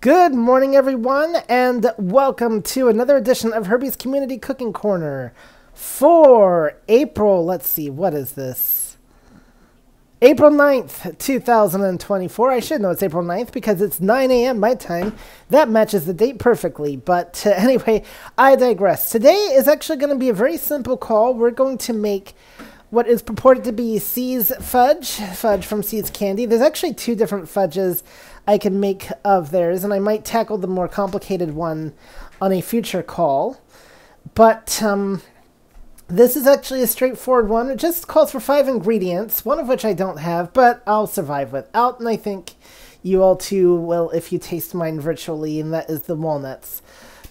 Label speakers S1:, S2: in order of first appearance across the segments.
S1: Good morning, everyone, and welcome to another edition of Herbie's Community Cooking Corner for April. Let's see, what is this? April 9th, 2024. I should know it's April 9th because it's 9 a.m. my time. That matches the date perfectly. But uh, anyway, I digress. Today is actually going to be a very simple call. We're going to make what is purported to be See's fudge, fudge from See's Candy. There's actually two different fudges I can make of theirs, and I might tackle the more complicated one on a future call. But um, this is actually a straightforward one. It just calls for five ingredients, one of which I don't have, but I'll survive without, and I think you all too will if you taste mine virtually, and that is the walnuts.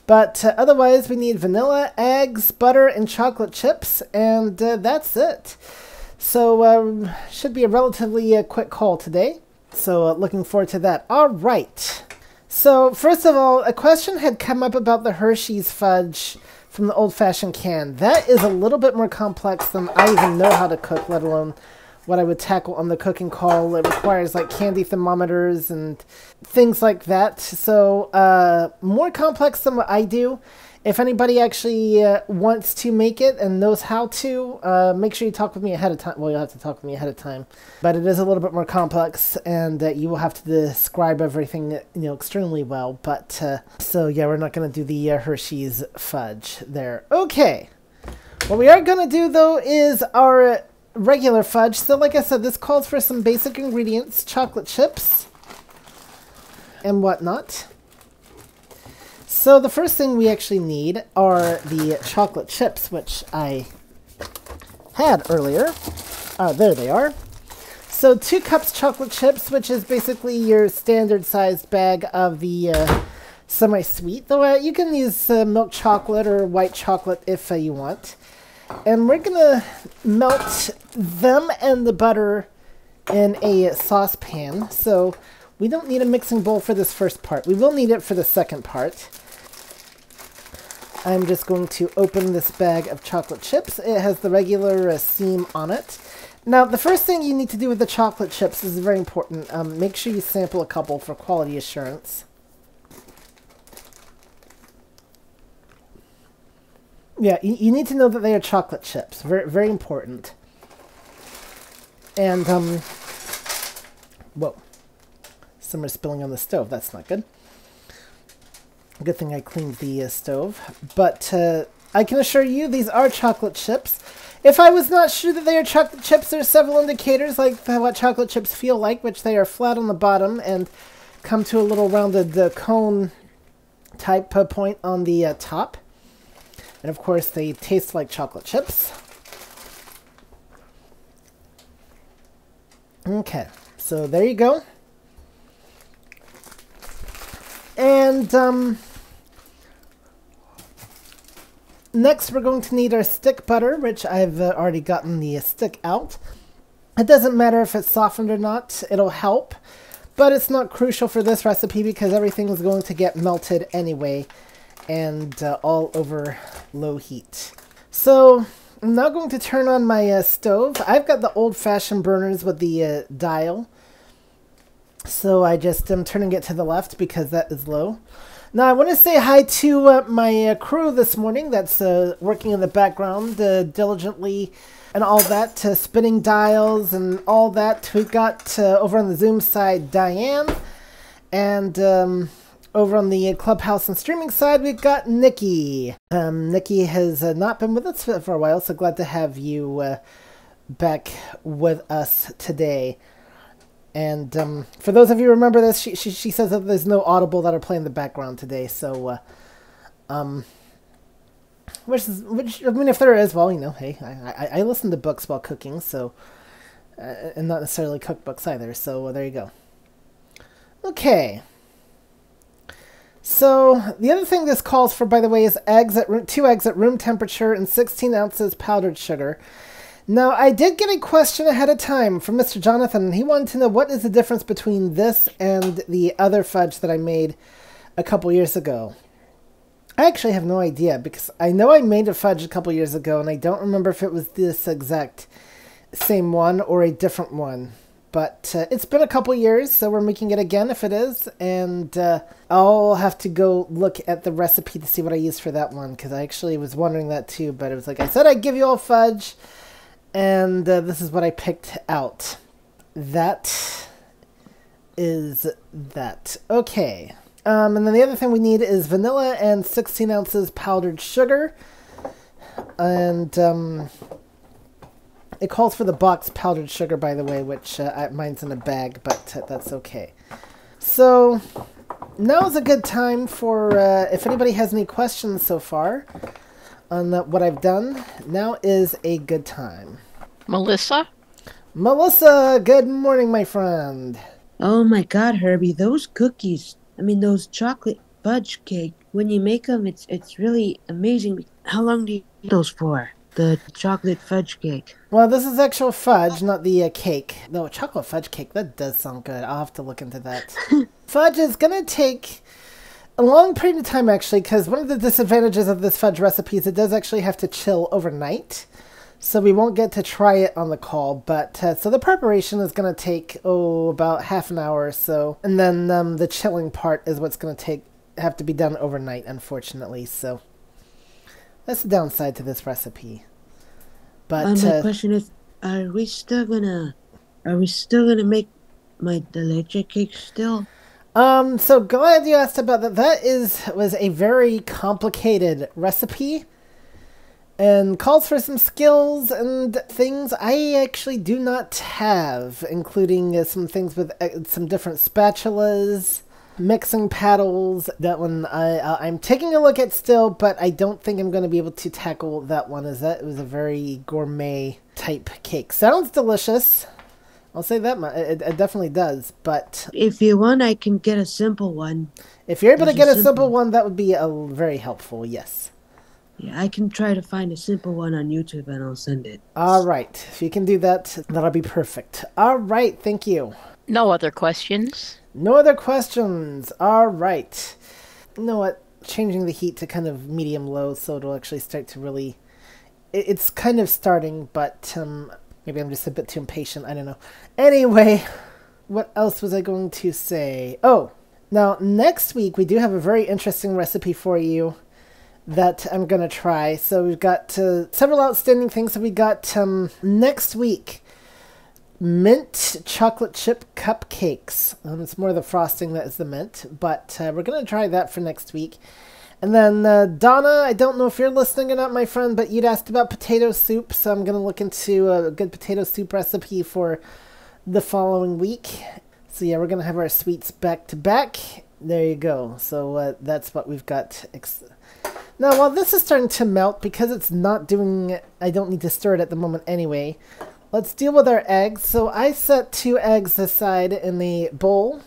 S1: But uh, otherwise, we need vanilla, eggs, butter, and chocolate chips, and uh, that's it. So, um, should be a relatively uh, quick call today. So uh, looking forward to that. All right. So first of all, a question had come up about the Hershey's fudge from the old-fashioned can. That is a little bit more complex than I even know how to cook, let alone what I would tackle on the cooking call. It requires like candy thermometers and things like that. So uh, more complex than what I do if anybody actually uh, wants to make it and knows how to, uh, make sure you talk with me ahead of time. Well, you'll have to talk with me ahead of time, but it is a little bit more complex, and uh, you will have to describe everything, you know, extremely well. But uh, so yeah, we're not going to do the uh, Hershey's fudge there. Okay, what we are going to do though is our regular fudge. So like I said, this calls for some basic ingredients: chocolate chips and whatnot. So the first thing we actually need are the chocolate chips, which I had earlier. Uh, there they are. So two cups chocolate chips, which is basically your standard sized bag of the uh, semi-sweet. Though uh, you can use uh, milk chocolate or white chocolate if uh, you want. And we're gonna melt them and the butter in a saucepan. So we don't need a mixing bowl for this first part. We will need it for the second part. I'm just going to open this bag of chocolate chips. It has the regular uh, seam on it. Now, the first thing you need to do with the chocolate chips is very important. Um, make sure you sample a couple for quality assurance. Yeah, you, you need to know that they are chocolate chips. Very, very important. And, um, whoa. Some are spilling on the stove. That's not good. Good thing I cleaned the uh, stove. But uh, I can assure you these are chocolate chips. If I was not sure that they are chocolate chips, there are several indicators like what chocolate chips feel like, which they are flat on the bottom and come to a little rounded uh, cone type uh, point on the uh, top. And of course, they taste like chocolate chips. Okay, so there you go. And, um, next we're going to need our stick butter, which I've uh, already gotten the uh, stick out. It doesn't matter if it's softened or not, it'll help. But it's not crucial for this recipe because everything is going to get melted anyway and uh, all over low heat. So I'm now going to turn on my uh, stove. I've got the old-fashioned burners with the uh, dial. So I just am turning it to the left because that is low. Now I want to say hi to uh, my uh, crew this morning that's uh, working in the background uh, diligently and all that, uh, spinning dials and all that. We've got over on the Zoom side Diane, and um, over on the Clubhouse and streaming side we've got Nikki. Um, Nikki has not been with us for a while, so glad to have you back with us today. And um, for those of you who remember this, she, she, she says that there's no Audible that are playing in the background today. So, uh, um, which is, which, I mean, if there is, well, you know, hey, I, I, I listen to books while cooking, so, uh, and not necessarily cookbooks either. So uh, there you go. Okay. So the other thing this calls for, by the way, is eggs at room, two eggs at room temperature and 16 ounces powdered sugar. Now, I did get a question ahead of time from Mr. Jonathan. And he wanted to know what is the difference between this and the other fudge that I made a couple years ago. I actually have no idea because I know I made a fudge a couple years ago and I don't remember if it was this exact same one or a different one. But uh, it's been a couple years, so we're making it again if it is, and uh, I'll have to go look at the recipe to see what I used for that one because I actually was wondering that too. But it was like I said, I'd give you all fudge, and uh, this is what I picked out. That is that. Okay. Um, and then the other thing we need is vanilla and 16 ounces powdered sugar. And um, it calls for the box powdered sugar, by the way, which uh, mine's in a bag, but uh, that's okay. So now is a good time for, uh, if anybody has any questions so far on what I've done, now is a good time.
S2: Melissa?
S1: Melissa, good morning, my friend.
S3: Oh my god, Herbie, those cookies, I mean, those chocolate fudge cake, when you make them, it's, it's really amazing. How long do you eat those for? The chocolate fudge cake.
S1: Well, this is actual fudge, not the uh, cake. No, chocolate fudge cake, that does sound good. I'll have to look into that. fudge is going to take a long period of time, actually, because one of the disadvantages of this fudge recipe is it does actually have to chill overnight. So we won't get to try it on the call, but uh, so the preparation is going to take oh about half an hour or so, and then um, the chilling part is what's going to take have to be done overnight, unfortunately. So that's the downside to this recipe.
S3: But um, my uh, question is, are we still gonna, are we still gonna make my the cake still?
S1: Um, so glad you asked about that. That is was a very complicated recipe and calls for some skills and things I actually do not have, including uh, some things with uh, some different spatulas mixing paddles. That one I uh, I'm taking a look at still, but I don't think I'm going to be able to tackle that one. As that it was a very gourmet type cake. Sounds delicious. I'll say that much. It, it, definitely does. But
S3: if you want, I can get a simple one.
S1: If you're able There's to get a simple, simple one, that would be a, very helpful. Yes.
S3: Yeah, I can try to find a simple one on YouTube and I'll send it.
S1: All right. If you can do that, that'll be perfect. All right. Thank you.
S2: No other questions?
S1: No other questions. All right. You know what? Changing the heat to kind of medium low so it'll actually start to really. It's kind of starting, but um, maybe I'm just a bit too impatient. I don't know. Anyway, what else was I going to say? Oh, now next week we do have a very interesting recipe for you that I'm going to try. So we've got uh, several outstanding things that we got um, next week mint chocolate chip cupcakes. Um, it's more the frosting that is the mint, but uh, we're going to try that for next week. And then uh, Donna, I don't know if you're listening or not, my friend, but you'd asked about potato soup, so I'm going to look into a good potato soup recipe for the following week. So yeah, we're going to have our sweets back to back. There you go. So uh, that's what we've got. now, while this is starting to melt, because it's not doing, I don't need to stir it at the moment anyway, Let's deal with our eggs. So I set two eggs aside in the bowl.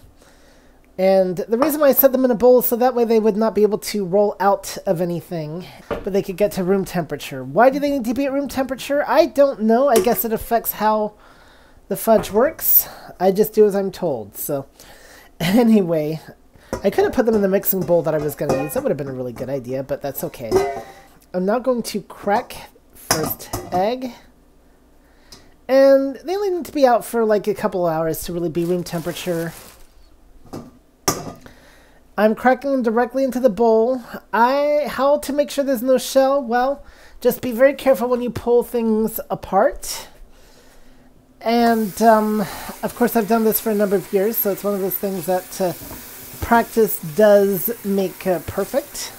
S1: And the reason why I set them in a bowl is so that way they would not be able to roll out of anything, but they could get to room temperature. Why do they need to be at room temperature? I don't know. I guess it affects how the fudge works. I just do as I'm told. So anyway, I could have put them in the mixing bowl that I was going to use. That would have been a really good idea, but that's okay. I'm now going to crack first egg. And they only need to be out for like a couple hours to really be room temperature. I'm cracking them directly into the bowl. I how to make sure there's no shell? Well, just be very careful when you pull things apart. And um, of course, I've done this for a number of years, so it's one of those things that uh, practice does make uh, perfect.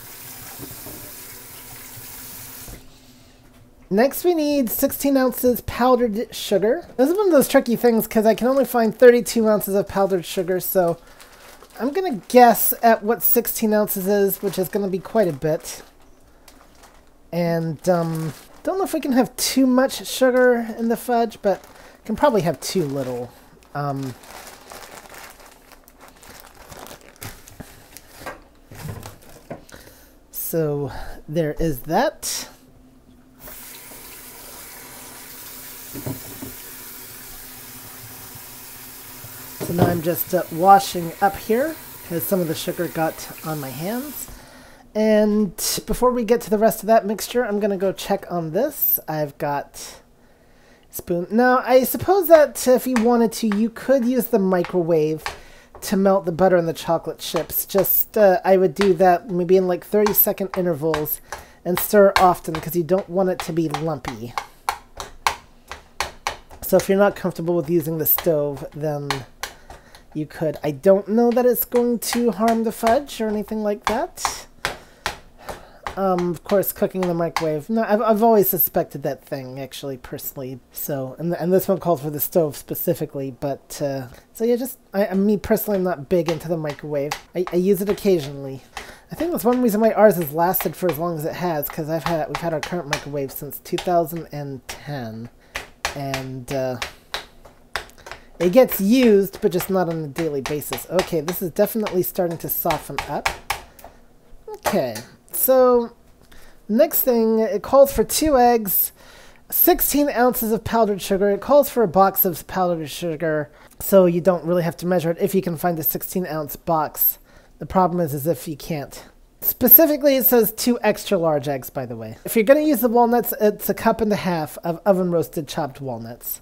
S1: Next we need 16 ounces powdered sugar. This is one of those tricky things because I can only find 32 ounces of powdered sugar, so I'm going to guess at what 16 ounces is, which is going to be quite a bit. And um, don't know if we can have too much sugar in the fudge, but can probably have too little. Um, so there is that. So now I'm just uh, washing up here because some of the sugar got on my hands. And before we get to the rest of that mixture, I'm going to go check on this. I've got spoon. Now, I suppose that if you wanted to, you could use the microwave to melt the butter and the chocolate chips. Just, uh, I would do that maybe in like 30 second intervals and stir often because you don't want it to be lumpy. So if you're not comfortable with using the stove, then you could. I don't know that it's going to harm the fudge or anything like that. Um, of course, cooking in the microwave. No, I've, I've always suspected that thing, actually, personally. So, and and this one called for the stove specifically, but uh, so yeah, just I, me personally, I'm not big into the microwave. I, I use it occasionally. I think that's one reason why ours has lasted for as long as it has, because I've had we've had our current microwave since 2010, and uh, it gets used, but just not on a daily basis. Okay, this is definitely starting to soften up. Okay, so next thing, it calls for two eggs, 16 ounces of powdered sugar. It calls for a box of powdered sugar, so you don't really have to measure it if you can find a 16 ounce box. The problem is, is if you can't. Specifically, it says two extra large eggs, by the way. If you're going to use the walnuts, it's a cup and a half of oven roasted chopped walnuts.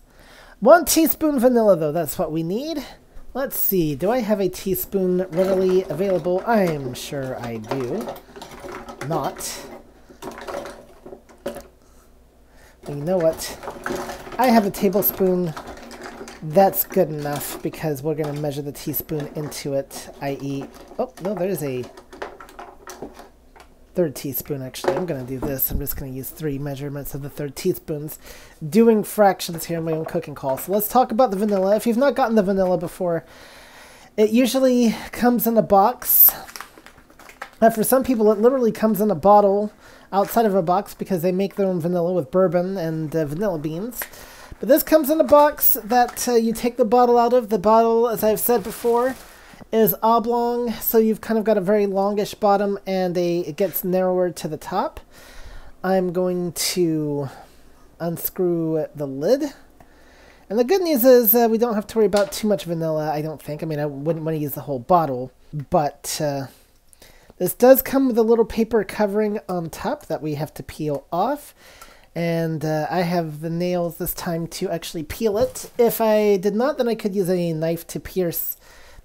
S1: One teaspoon vanilla, though, that's what we need. Let's see, do I have a teaspoon readily available? I'm sure I do not. you know what? I have a tablespoon. That's good enough because we're going to measure the teaspoon into it, i.e. Oh, no, there's a third teaspoon, actually. I'm going to do this. I'm just going to use three measurements of the third teaspoons. Doing fractions here in my own cooking call. So let's talk about the vanilla. If you've not gotten the vanilla before, it usually comes in a box but for some people, it literally comes in a bottle outside of a box because they make their own vanilla with bourbon and uh, vanilla beans. But this comes in a box that uh, you take the bottle out of. The bottle, as I've said before, is oblong, so you've kind of got a very longish bottom and a it gets narrower to the top. I'm going to unscrew the lid. And the good news is uh, we don't have to worry about too much vanilla, I don't think. I mean, I wouldn't want to use the whole bottle, but uh, this does come with a little paper covering on top that we have to peel off. And uh, I have the nails this time to actually peel it. If I did not, then I could use a knife to pierce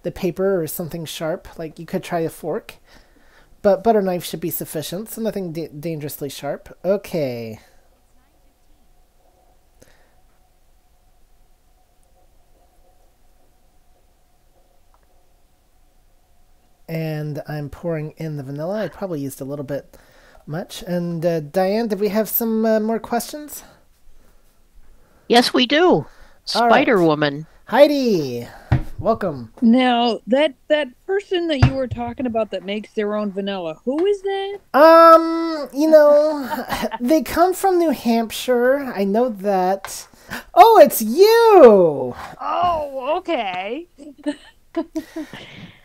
S1: the paper or something sharp. Like you could try a fork. But butter knife should be sufficient, so nothing da dangerously sharp. Okay. and I'm pouring in the vanilla. I probably used a little bit much. And uh, Diane, did we have some uh, more questions?
S2: Yes, we do. Spider right. Woman.
S1: Heidi, welcome.
S4: Now that that person that you were talking about that makes their own vanilla, who is that?
S1: Um, you know, they come from New Hampshire. I know that. Oh, it's you.
S4: Oh, okay.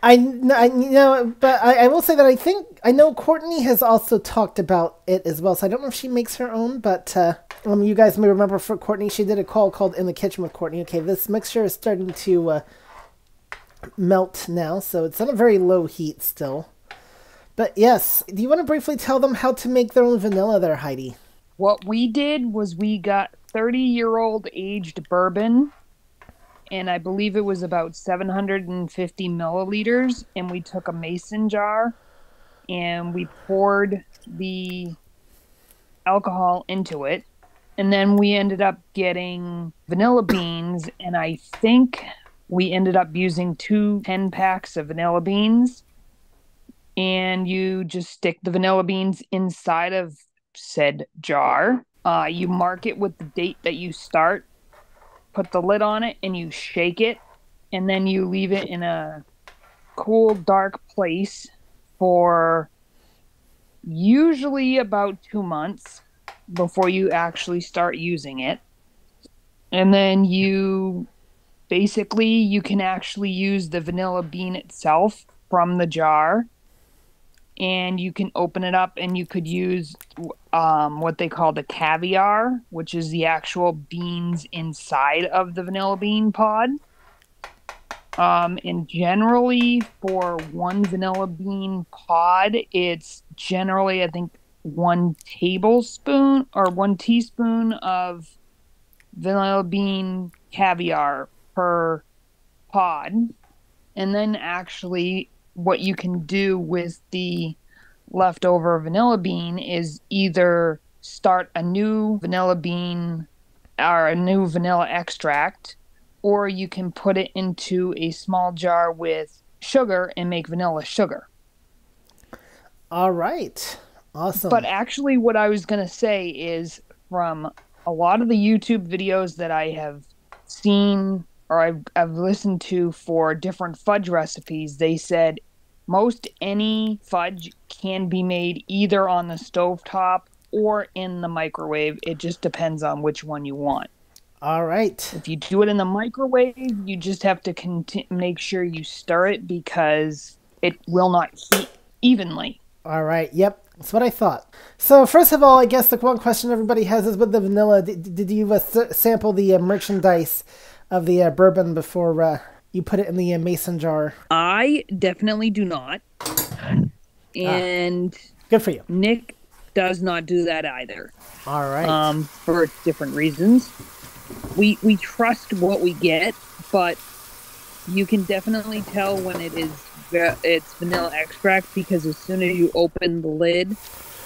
S1: I, I you know, but I, I will say that I think I know Courtney has also talked about it as well. So I don't know if she makes her own, but uh, um, you guys may remember for Courtney, she did a call called "In the Kitchen with Courtney." Okay, this mixture is starting to uh, melt now, so it's on a very low heat still. But yes, do you want to briefly tell them how to make their own vanilla there, Heidi?
S4: What we did was we got 30 year old aged bourbon and I believe it was about 750 milliliters. And we took a mason jar and we poured the alcohol into it. And then we ended up getting vanilla beans, and I think we ended up using two 10 packs of vanilla beans. And you just stick the vanilla beans inside of said jar. Uh, you mark it with the date that you start put the lid on it and you shake it and then you leave it in a cool dark place for usually about 2 months before you actually start using it and then you basically you can actually use the vanilla bean itself from the jar and you can open it up and you could use um, what they call the caviar, which is the actual beans inside of the vanilla bean pod. Um, and generally, for one vanilla bean pod, it's generally, I think, one tablespoon or one teaspoon of vanilla bean caviar per pod. And then actually, what you can do with the leftover vanilla bean is either start a new vanilla bean or a new vanilla extract, or you can put it into a small jar with sugar and make vanilla sugar.
S1: All right. Awesome.
S4: But actually, what I was going to say is from a lot of the YouTube videos that I have seen or I've, I've listened to for different fudge recipes, they said most any fudge can be made either on the stove top or in the microwave. It just depends on which one you want.
S1: All right.
S4: If you do it in the microwave, you just have to conti- make sure you stir it because it will not heat evenly.
S1: All right. Yep. That's what I thought. So first of all, I guess the one question everybody has is with the vanilla. Did, did you uh, s- sample the uh, merchandise of the uh, bourbon before uh, you put it in the uh, mason jar?
S4: I definitely do not. And
S1: Good for you.
S4: Nick does not do that either.
S1: All right.
S4: Um, for different reasons. We we trust what we get, but you can definitely tell when it is it's vanilla extract because as soon as you open the lid,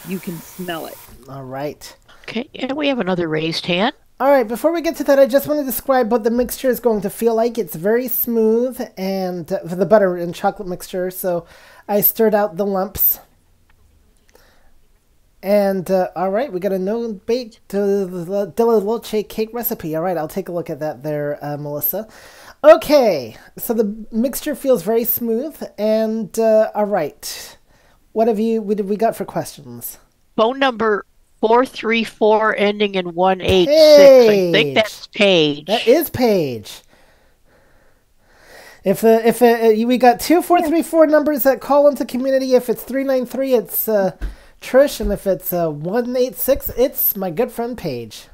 S4: you can smell it.
S1: all right.
S2: Okay, and we have another raised hand.
S1: All right, before we get to that, I just want to describe what the mixture is going to feel like. It's very smooth and uh, the butter and chocolate mixture. So I stirred out the lumps. And uh, all right, we got a no baked uh, Della Dolce cake recipe. All right, I'll take a look at that there, uh, Melissa. Okay, so the mixture feels very smooth. And uh, all right, what have you? What have we got for questions?
S2: Phone number 434 ending in 186. I think that's Paige.
S1: That is Paige. If uh, if uh, uh, we got two four three four numbers that call into community, if it's three nine three, it's uh, Trish, and if it's uh, one eight six, it's my good friend Paige.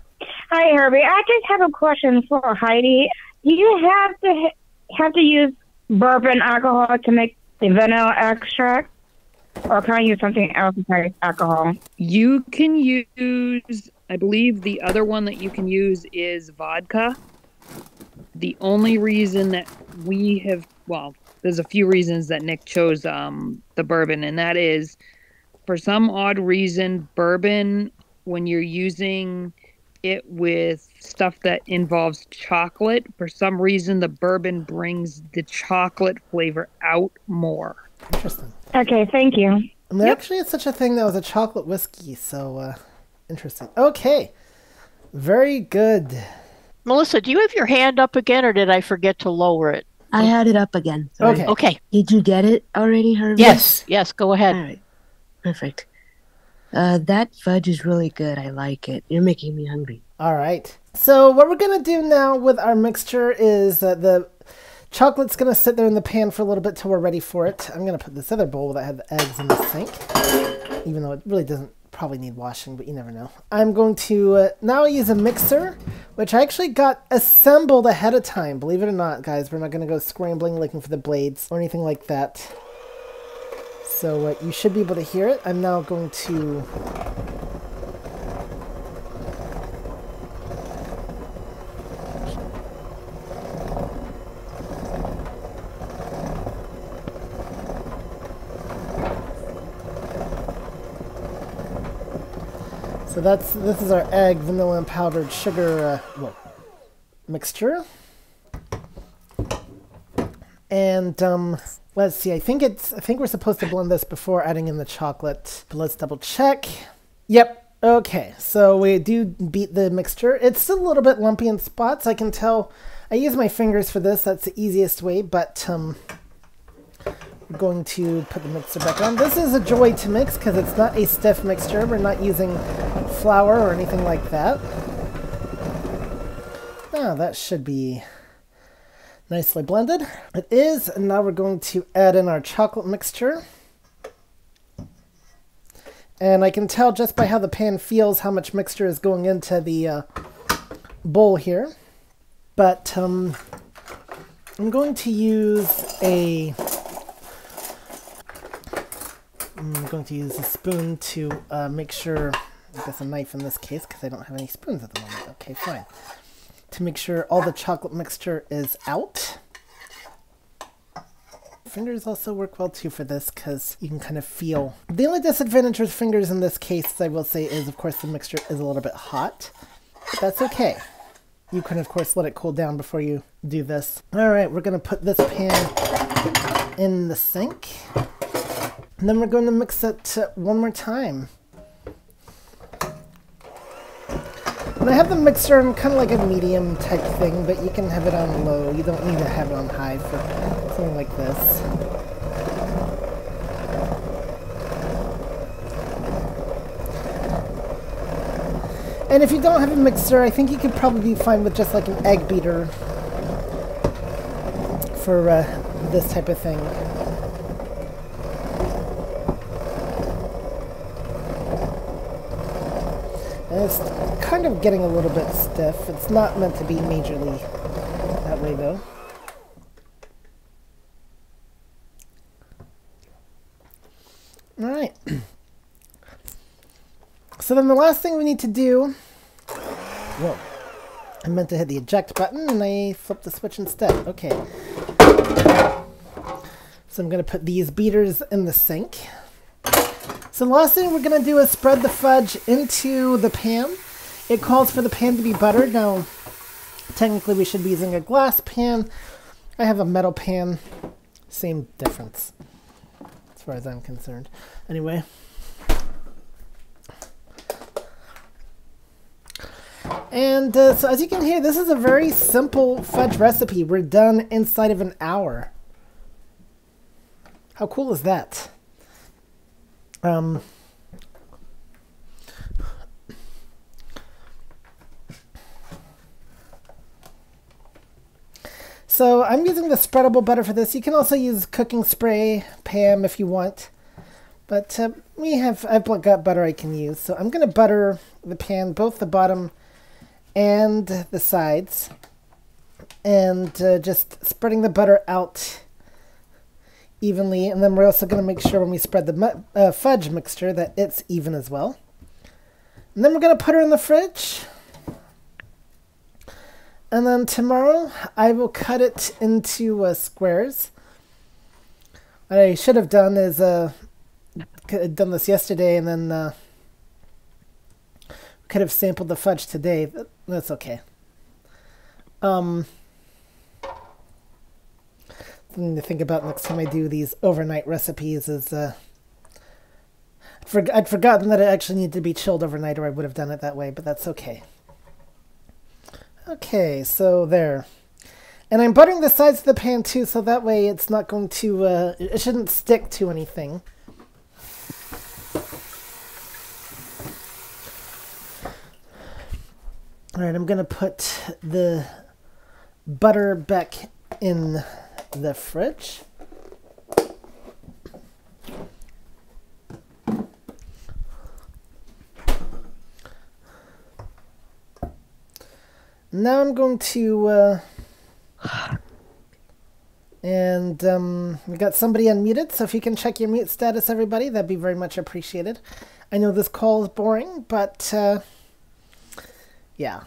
S5: Hi, Herbie. I just have a question for Heidi. Do you have to have to use bourbon alcohol to make the vanilla extract, or can I use something else besides alcohol?
S4: You can use, I believe, the other one that you can use is vodka. The only reason that we have, well, there's a few reasons that Nick chose um, the bourbon, and that is for some odd reason, bourbon, when you're using it with stuff that involves chocolate, for some reason, the bourbon brings the chocolate flavor out more.
S1: Interesting.
S5: Okay, thank you.
S1: And there actually is such a thing that was a chocolate whiskey, so uh, interesting. Okay, very good.
S2: Melissa, do you have your hand up again, or did I forget to lower it?
S3: I had it up again. Sorry.
S1: Okay.
S2: Okay.
S3: Did you get it already, Herbie?
S2: Yes. Yes. Go ahead.
S3: All right. Perfect. Uh, that fudge is really good. I like it. You're making me hungry.
S1: All right. So what we're gonna do now with our mixture is uh, the chocolate's gonna sit there in the pan for a little bit till we're ready for it. I'm gonna put this other bowl that had the eggs in the sink, even though it really doesn't probably need washing, but you never know. I'm going to uh, now use a mixer, which I actually got assembled ahead of time. Believe it or not, guys, we're not gonna go scrambling looking for the blades or anything like that. So uh, you should be able to hear it. I'm now going to So that's this is our egg, vanilla, and powdered sugar uh, mixture. And um, let's see. I think it's. I think we're supposed to blend this before adding in the chocolate. But let's double check. Yep. Okay. So we do beat the mixture. It's still a little bit lumpy in spots. I can tell. I use my fingers for this. That's the easiest way. But um, going to put the mixer back on. This is a joy to mix because it's not a stiff mixture. We're not using flour or anything like that. Now that should be nicely blended. It is, and now we're going to add in our chocolate mixture. And I can tell just by how the pan feels how much mixture is going into the uh, bowl here. But um, I'm going to use a I'm going to use a spoon to uh, make sure, I guess a knife in this case, because I don't have any spoons at the moment. Okay, fine. to make sure all the chocolate mixture is out. Fingers also work well too for this because you can kind of feel. The only disadvantage with fingers in this case, I will say, is of course the mixture is a little bit hot. But that's okay. You can of course let it cool down before you do this. Alright, we're going to put this pan in the sink. And then we're going to mix it one more time. And I have the mixer on kind of like a medium type thing, but you can have it on low. You don't need to have it on high for something like this. And if you don't have a mixer, I think you could probably be fine with just like an egg beater for uh, this type of thing. It's kind of getting a little bit stiff. It's not meant to be majorly that way though. Alright. So then the last thing we need to do... Whoa. I meant to hit the eject button and I flipped the switch instead. Okay. So I'm going to put these beaters in the sink. So the last thing we're going to do is spread the fudge into the pan. It calls for the pan to be buttered. Now, technically we should be using a glass pan. I have a metal pan. Same difference, as far as I'm concerned. Anyway. And uh, so as you can hear, this is a very simple fudge recipe. We're done inside of an hour. How cool is that? Um, so I'm using the spreadable butter for this. You can also use cooking spray, Pam, if you want. But uh, we have, I've got butter I can use. So I'm going to butter the pan, both the bottom and the sides. And uh, just spreading the butter out evenly. And then we're also going to make sure when we spread the uh, fudge mixture that it's even as well. And then we're going to put her in the fridge. And then tomorrow I will cut it into uh, squares. What I should have done is uh, done this yesterday and then uh, could have sampled the fudge today. but That's okay. Um, something to think about next time I do these overnight recipes is uh, I'd, for I'd forgotten that it actually needed to be chilled overnight, or I would have done it that way. But that's okay. Okay, so there. And I'm buttering the sides of the pan too, so that way it's not going to, uh, it shouldn't stick to anything. Alright, I'm going to put the butter back in the fridge. Now I'm going to, uh, and um, we got somebody unmuted, so if you can check your mute status, everybody, that'd be very much appreciated. I know this call is boring, but uh, yeah,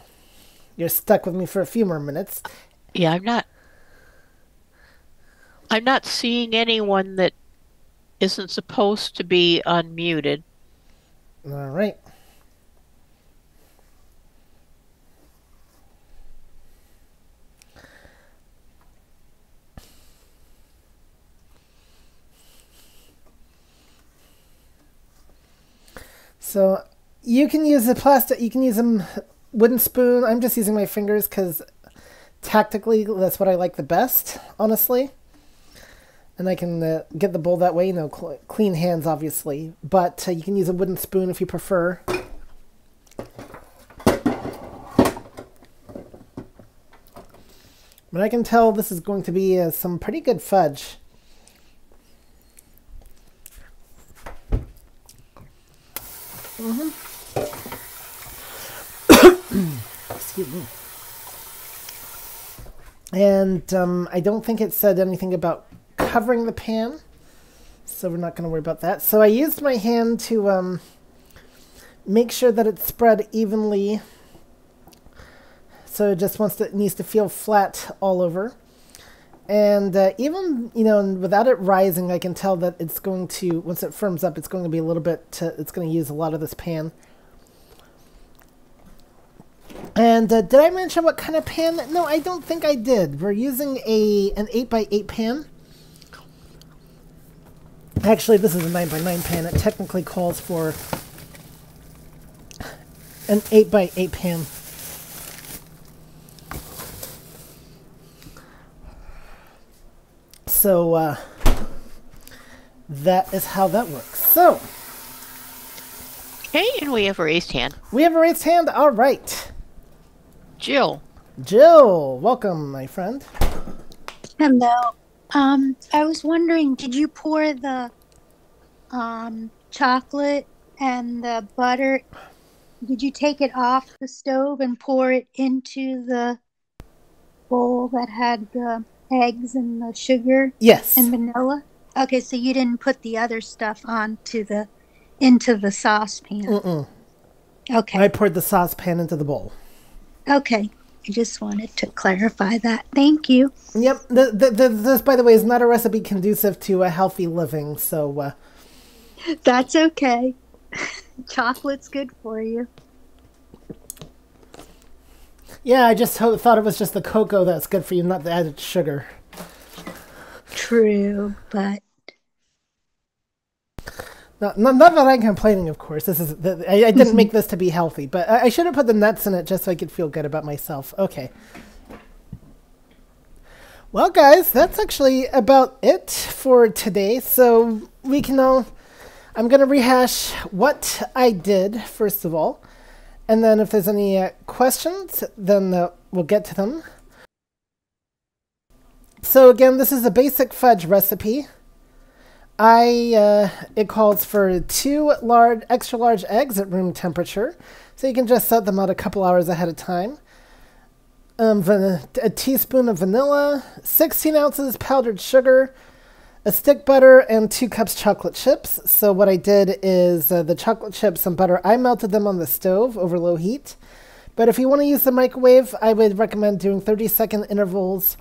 S1: you're stuck with me for a few more minutes.
S2: Yeah, I'm not. I'm not seeing anyone that isn't supposed to be unmuted.
S1: All right. So you can use a plastic, you can use a wooden spoon. I'm just using my fingers because tactically that's what I like the best, honestly. And I can uh, get the bowl that way, you know, cl clean hands obviously. But uh, you can use a wooden spoon if you prefer. But I can tell this is going to be uh, some pretty good fudge. Mm-hmm. Excuse me. And um, I don't think it said anything about covering the pan, so we're not going to worry about that. So I used my hand to um, make sure that it's spread evenly so it just wants to needs to feel flat all over. And uh, even you know without it rising, I can tell that it's going to once it firms up, it's going to be a little bit. Uh, it's going to use a lot of this pan. And uh, did I mention what kind of pan? No, I don't think I did. We're using a an eight x eight pan. Actually, this is a nine x nine pan. It technically calls for an 8 by 8 pan. So uh, that is how that works. So
S2: Okay, and we have a raised hand.
S1: we have a raised hand. All right,
S2: Jill.
S1: Jill, welcome, my friend.
S6: Hello. Um, I was wondering, did you pour the um chocolate and the butter? Did you take it off the stove and pour it into the bowl that had the eggs and the sugar
S1: Yes.
S6: and vanilla? Okay, so you didn't put the other stuff onto the into the saucepan.
S1: Mm-mm.
S6: Okay.
S1: I poured the saucepan into the bowl.
S6: Okay. I just wanted to clarify that. Thank you.
S1: Yep. The, the, the, this, by the way, is not a recipe conducive to a healthy living. So uh,
S6: That's okay. Chocolate's good for you.
S1: yeah, I just ho- thought it was just the cocoa that's good for you, not the added sugar.
S6: True, but
S1: Not, not, not that I'm complaining, of course. This is the, I, I didn't make this to be healthy, but I, I should have put the nuts in it just so I could feel good about myself. Okay. Well, guys, that's actually about it for today. So we can all. I'm gonna rehash what I did first of all, and then if there's any uh, questions, then uh, we'll get to them. So again, this is a basic fudge recipe. I uh, it calls for two large, extra large eggs at room temperature, so you can just set them out a couple hours ahead of time. Um, a teaspoon of vanilla, 16 ounces powdered sugar, a stick butter, and two cups chocolate chips. So what I did is uh, the chocolate chips and butter, I melted them on the stove over low heat. But if you want to use the microwave, I would recommend doing 30 second intervals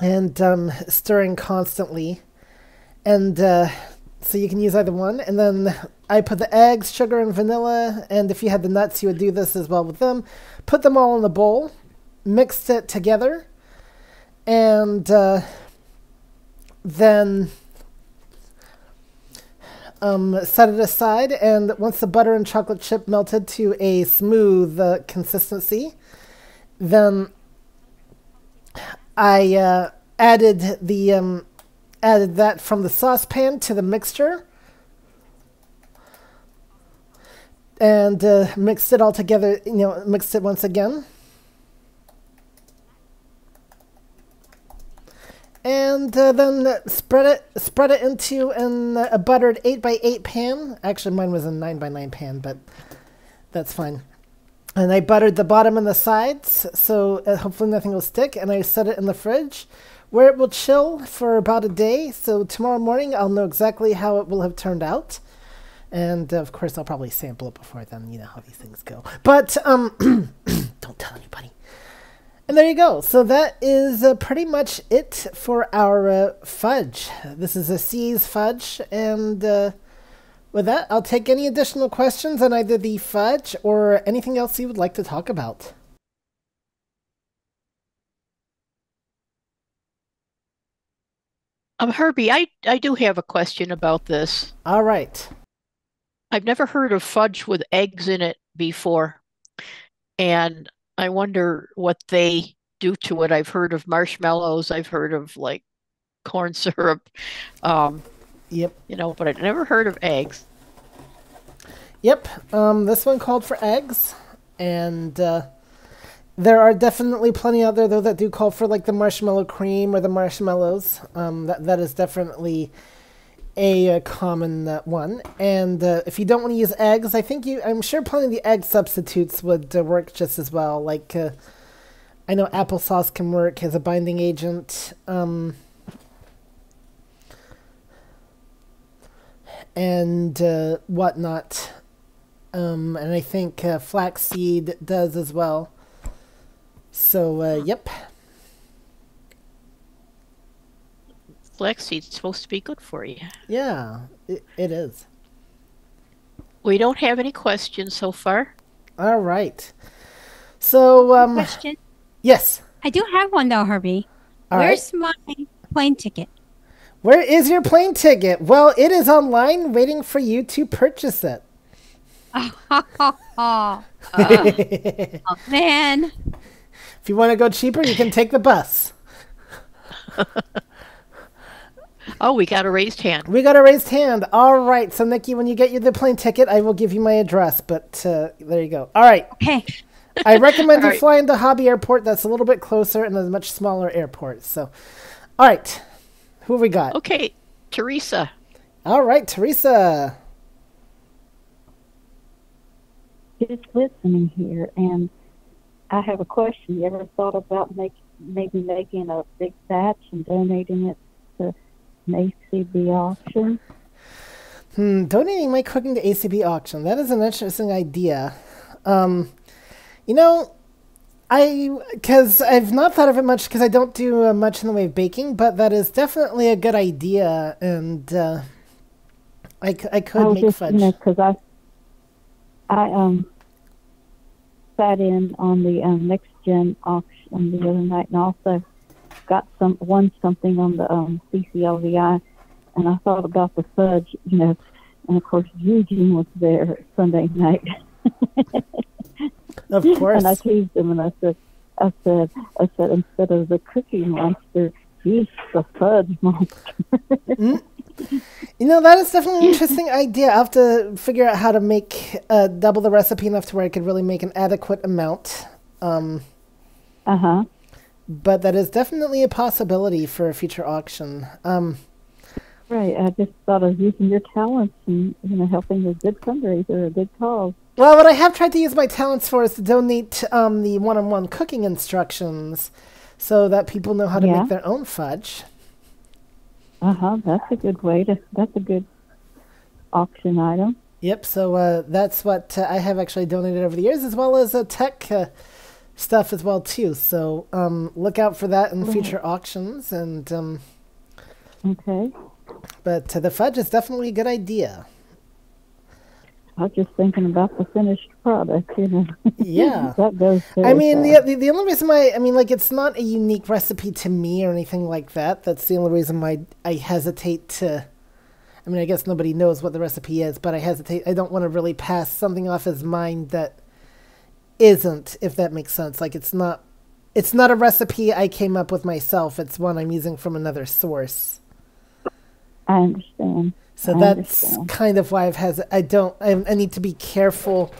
S1: and um, stirring constantly and uh, so you can use either one. And then I put the eggs, sugar, and vanilla. And if you had the nuts, you would do this as well with them. Put them all in a bowl, mixed it together, and uh, then um, set it aside. And once the butter and chocolate chip melted to a smooth uh, consistency, then I uh, added the um, added that from the saucepan to the mixture. And uh, mixed it all together you know mixed it once again. And uh, then spread it spread it into an, a buttered 8 by 8 pan. Actually mine was a 9 by 9 pan but that's fine. And I buttered the bottom and the sides so uh, hopefully nothing will stick. And I set it in the fridge where it will chill for about a day. So tomorrow morning, I'll know exactly how it will have turned out. And uh, of course, I'll probably sample it before then. You know how these things go. But um, don't tell anybody. And there you go. So that is uh, pretty much it for our uh, fudge. This is a See's fudge. And uh, with that, I'll take any additional questions on either the fudge or anything else you would like to talk about.
S2: Um, Herbie, I, I do have a question about this.
S1: All right.
S2: I've never heard of fudge with eggs in it before. And I wonder what they do to it. I've heard of marshmallows, I've heard of like corn syrup, um,
S1: Yep.
S2: you know, but I've never heard of eggs.
S1: Yep. Um, this one called for eggs, and uh, there are definitely plenty out there though that do call for like the marshmallow cream or the marshmallows. Um, that that is definitely a, uh common uh, one. And uh, if you don't want to use eggs, I think you, I'm sure plenty of the egg substitutes would uh, work just as well. Like uh, I know applesauce can work as a binding agent. Um, and uh, whatnot. Um, and I think flaxseed does as well. So, uh, yep.
S2: Flaxseed's supposed to be good for you.
S1: Yeah, it, it is.
S2: We don't have any questions so far.
S1: All right. So, um,
S7: Question.
S1: yes.
S7: I do have one though, Herbie.
S1: All right.
S7: Where's my plane ticket?
S1: Where is your plane ticket? Well, it is online waiting for you to purchase it.
S7: oh, oh, man.
S1: If you want to go cheaper, you can take the bus.
S2: Oh, we got a raised hand.
S1: We got a raised hand. All right. So, Nikki, when you get you the plane ticket, I will give you my address. But uh, there you go. All right.
S7: Okay.
S1: I recommend you
S2: All right.
S1: fly into Hobby Airport. That's a little bit closer and a much smaller airport. So, all right. Who have we got?
S2: Okay, Teresa.
S1: All right, Teresa.
S8: just listening here, and I have a question. You ever thought about make, maybe making a big batch and donating it to an ACB auction?
S1: Hmm, donating my cooking to ACB auction. That is an interesting idea. Um, you know, I because I've not thought of it much because I don't do uh, much in the way of baking, but that is definitely a good idea, and uh, I, c- I could
S8: I
S1: make
S8: just,
S1: fudge.
S8: you know, because I, I um, sat in on the um, next gen auction the other night, and also got some won something on the um, CCLVI, and I thought about the fudge, you know, and of course Eugene was there Sunday night.
S1: of course.
S8: And I teased him and I said, I said, I said, instead of the cookie monster, he's the fudge monster.
S1: You know, that is definitely an interesting idea. I'll have to figure out how to make uh, double the recipe enough to where I could really make an adequate amount. Um,
S8: Uh huh.
S1: but that is definitely a possibility for a future auction. Um,
S8: Right. I just thought of using your talents and you know helping a good fundraiser, a good cause.
S1: well, what I have tried to use my talents for is to donate um, the one-on-one cooking instructions, so that people know how to
S8: Yeah.
S1: make their own fudge.
S8: Uh huh. That's a good way to. That's a good auction item.
S1: Yep. So uh, that's what uh, I have actually donated over the years, as well as uh, tech uh, stuff as well too. So um, look out for that in future auctions. And um,
S8: Okay.
S1: but uh, the fudge is definitely a good idea.
S8: I was just thinking about the finished product. You know.
S1: Yeah.
S8: that goes.
S1: I mean, the, the the only reason why I mean, like, it's not a unique recipe to me or anything like that. That's the only reason why I hesitate to. I mean, I guess nobody knows what the recipe is, but I hesitate. I don't want to really pass something off as mine that isn't, if that makes sense. Like, it's not. It's not a recipe I came up with myself. It's one I'm using from another source.
S8: I understand.
S1: So
S8: I
S1: that's
S8: understand.
S1: kind of why I've has I don't I, I need to be careful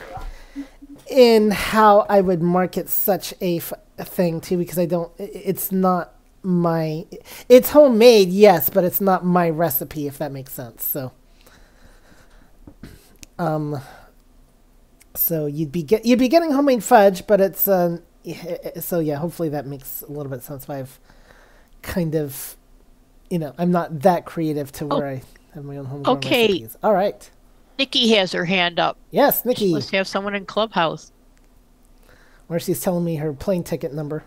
S1: in how I would market such a, f- a thing too because I don't it's not my it's homemade yes but it's not my recipe if that makes sense so um so you'd be get you'd be getting homemade fudge but it's um so yeah hopefully that makes a little bit of sense why I've kind of you know I'm not that creative to where I have my own homegrown
S2: Okay.
S1: recipes all right
S2: Nikki has her hand up.
S1: yes Nikki
S2: Let's have someone in Clubhouse.
S1: where she's telling me her plane ticket number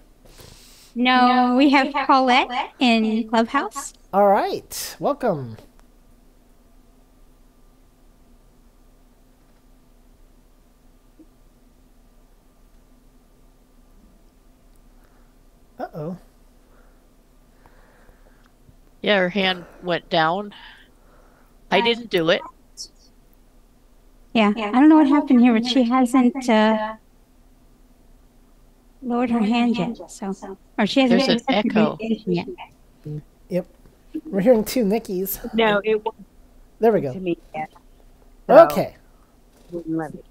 S7: No, we have Paulette in Clubhouse.
S1: all right welcome uh-oh
S2: Yeah, her hand went down. I didn't do it.
S7: Yeah, I don't know what happened here, but she hasn't uh, lowered her hand yet. So, or she hasn't.
S2: There's an echo.
S7: invitation yet.
S1: we're hearing two Nikki's
S9: No, it wasn't
S1: there we go
S9: to me yet. So,
S1: okay
S9: wouldn't let me.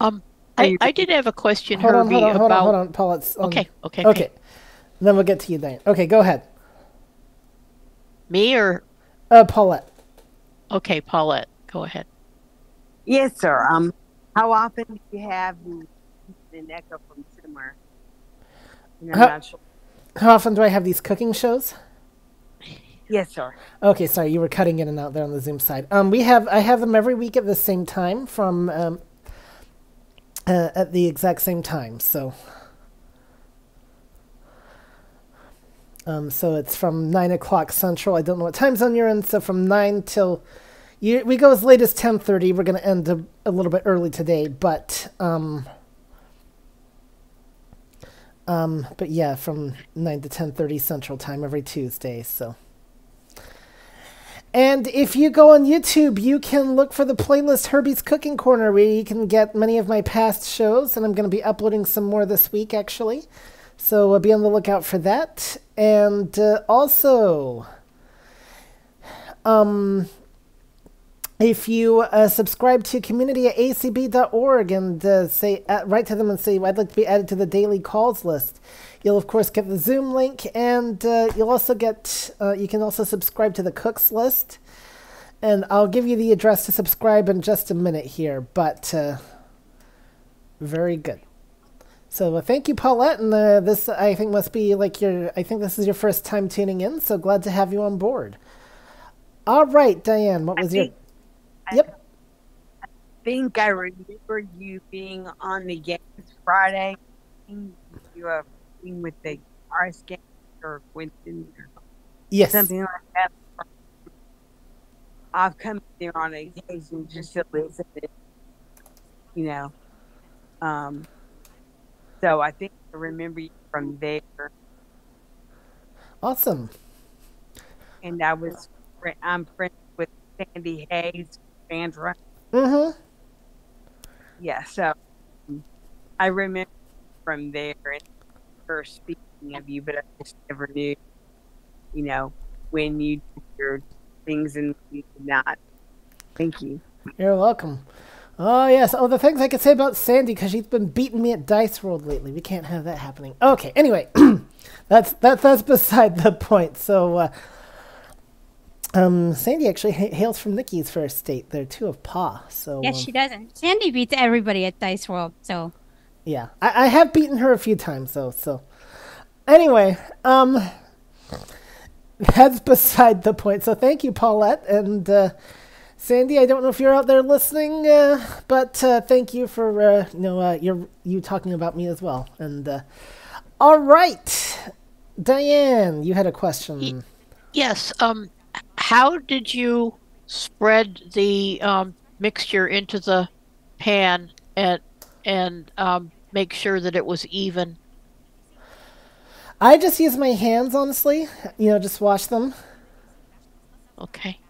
S2: Um, I,
S9: you-
S2: I did have a question,
S1: hold on hold on hold
S2: about.
S1: on hold on Paul it's um,
S2: Okay, okay,
S1: okay then we'll get to you Diane okay go ahead
S2: Me or
S1: uh Paulette
S2: okay, Paulette, go ahead.
S9: Yes, sir. Um, how often do you have an echo from somewhere? And I'm
S1: Huh?
S9: not sure.
S1: how often do I have these cooking shows
S9: Yes, sir.
S1: Okay, sorry, you were cutting in and out there on the Zoom side. Um, we have I have them every week at the same time from um, uh, at the exact same time. So Um, so it's from nine o'clock central. I don't know what time zone you're in. So from nine till you, we go as late as ten thirty. We're gonna end a, a little bit early today, but um, um, but yeah, from nine to ten thirty central time every Tuesday. So. And if you go on YouTube, you can look for the playlist Herbie's Cooking Corner, where you can get many of my past shows, and I'm going to be uploading some more this week, actually. So be on the lookout for that. And uh, also, um, if you uh, subscribe to community at acb.org and uh, say uh, write to them and say I'd like to be added to the daily calls list, you'll of course get the Zoom link, and uh, you'll also get uh, you can also subscribe to the cooks list. And I'll give you the address to subscribe in just a minute here, but uh, very good. So uh, thank you, Paulette, and uh, this I think must be like your I think this is your first time tuning in. So glad to have you on board. All right, Diane, what was
S9: I
S1: your?
S9: think- I
S1: Yep.
S9: think I remember you being on the games Friday. You have thing with the RS game or Winston or
S1: Yes.
S9: something like that. I've come there on occasion just to listen, to, you know. Um, so I think I remember you from there,
S1: Awesome.
S9: and I was I'm friends with Sandy Hayes, Sandra.
S1: Mm-hmm.
S9: Yeah, so um, I remember from there and her speaking of you, but I just never knew, you know, when you did your things and you did not. Thank you.
S1: You're welcome. Oh yes. Oh, the things I could say about Sandy because she's been beating me at Dice World lately. We can't have that happening. Okay. Anyway, that's that's that's beside the point. So, uh, um, Sandy actually ha- hails from Nikki's first state there too of Pa. So
S7: Yes,
S1: um,
S7: she doesn't. Sandy beats everybody at Dice World, so
S1: Yeah, I, I have beaten her a few times though. So anyway, um, that's beside the point. So thank you, Paulette and uh, Sandy. I don't know if you're out there listening, uh, but uh, thank you for uh, you know uh, your you talking about me as well. And uh, all right, Diane, you had a question.
S2: Yes. Um, how did you spread the um, mixture into the pan and and um, make sure that it was even?
S1: I just use my hands, honestly. You know, just wash them.
S2: Okay.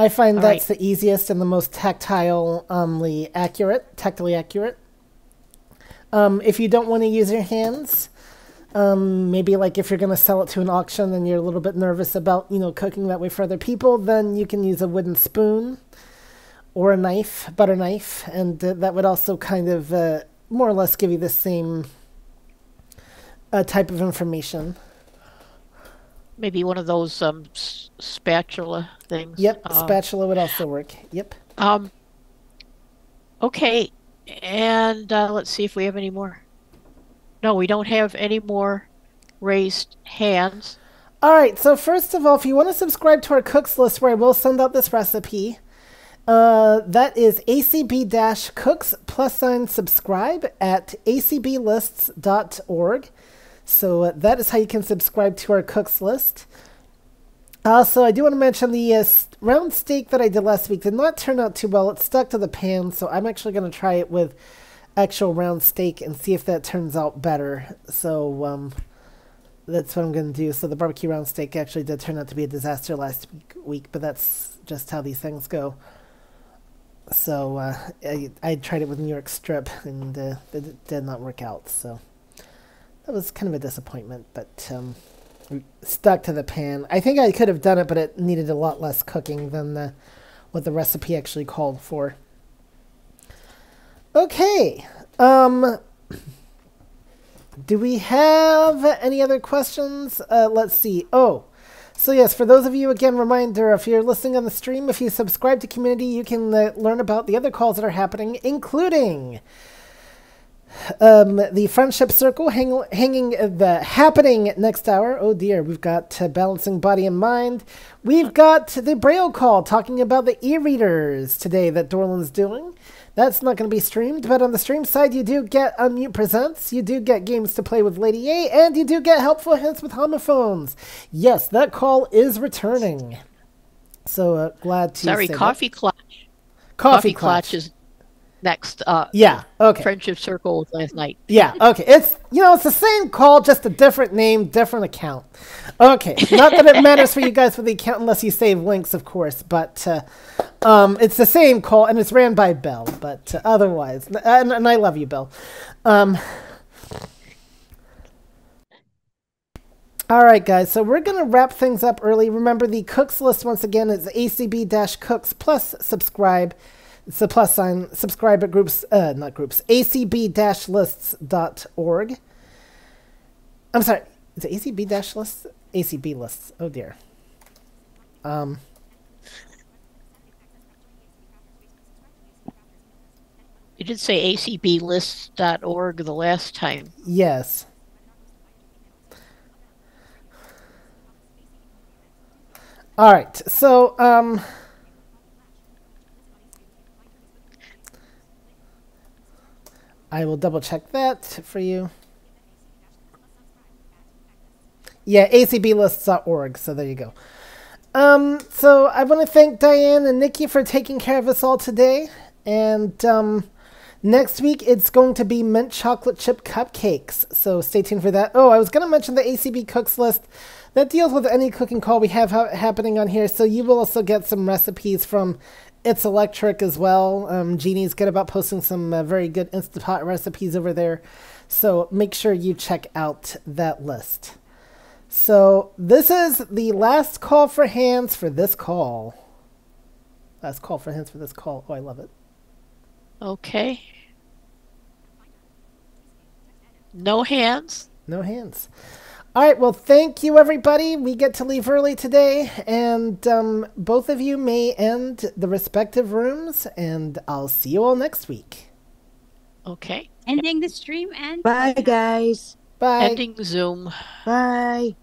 S1: I find
S2: All
S1: that's the easiest and the most tactilely accurate. Tactily accurate. Um, if you don't want to use your hands, um, maybe like if you're going to sell it to an auction and you're a little bit nervous about you know cooking that way for other people, then you can use a wooden spoon or a knife, butter knife, and uh, that would also kind of uh, more or less give you the same uh, type of information.
S2: Maybe one of those um, spatula things.
S1: Yep,
S2: Um,
S1: spatula would also work. Yep.
S2: Um. Okay, and uh, let's see if we have any more. No, we don't have any more raised hands.
S1: All right, so first of all, if you want to subscribe to our cooks list where I will send out this recipe, uh, that is acb cooks plus sign subscribe at acblists.org. So uh, that is how you can subscribe to our cooks list. Also, I do want to mention the uh, round steak that I did last week did not turn out too well. It stuck to the pan, so I'm actually going to try it with actual round steak and see if that turns out better. So, um, that's what I'm going to do. So the barbecue round steak actually did turn out to be a disaster last week, but that's just how these things go. So uh, I, I tried it with New York strip, and uh, it did not work out. So that was kind of a disappointment, but um, stuck to the pan. I think I could have done it, but it needed a lot less cooking than the, what the recipe actually called for. Okay. Um, do we have any other questions? Uh, let's see. Oh, so yes, for those of you, again, reminder, if you're listening on the stream, if you subscribe to Community, you can uh, learn about the other calls that are happening, including um, the Friendship Circle hang, hanging uh, the happening next hour. Oh dear, we've got uh, Balancing Body and Mind. We've got the Braille call talking about the e-readers today that Dorland's doing. That's not going to be streamed, but on the stream side, you do get Unmute Presents, you do get games to play with Lady A, and you do get helpful hints with homophones. Yes, that call is returning. So uh, glad to
S2: Sorry,
S1: say that.
S2: Coffee Clutch.
S1: Coffee
S2: Clutch
S1: Clutch.
S2: is next. Uh,
S1: Yeah, okay.
S2: Friendship Circle last night.
S1: Yeah, okay. It's you know, it's the same call, just a different name, different account. Okay. Not that it matters for you guys for the account unless you save links, of course, but uh, um, it's the same call and it's ran by Bell, but uh, otherwise, and, and I love you, Bell. Um, all right, guys. So we're gonna wrap things up early. Remember, the cooks list once again is acb-cooks plus subscribe. It's the plus sign. Subscribe at groups, uh, not groups. acb-lists.org. I'm sorry. Is it acb-lists? acb lists. Oh dear. Um.
S2: You did say acblists.org the last time.
S1: Yes. All right. So, um, I will double check that for you. Yeah, acblists.org. So there you go. Um, so I want to thank Diane and Nikki for taking care of us all today. And um, next week it's going to be mint chocolate chip cupcakes. So stay tuned for that. Oh, I was going to mention the ACB cooks list that deals with any cooking call we have ha- happening on here. So you will also get some recipes from It's Electric as well. Um, Jeannie's good about posting some uh, very good Instapot recipes over there. So make sure you check out that list. So this is the last call for hands for this call. Last call for hands for this call. Oh, I love it.
S2: Okay. No hands.
S1: No hands. All right. Well, thank you, everybody. We get to leave early today, and um, both of you may end the respective rooms, and I'll see you all next week.
S2: Okay.
S7: Ending the stream and
S3: Bye, guys.
S1: Bye.
S2: Ending Zoom.
S3: Bye.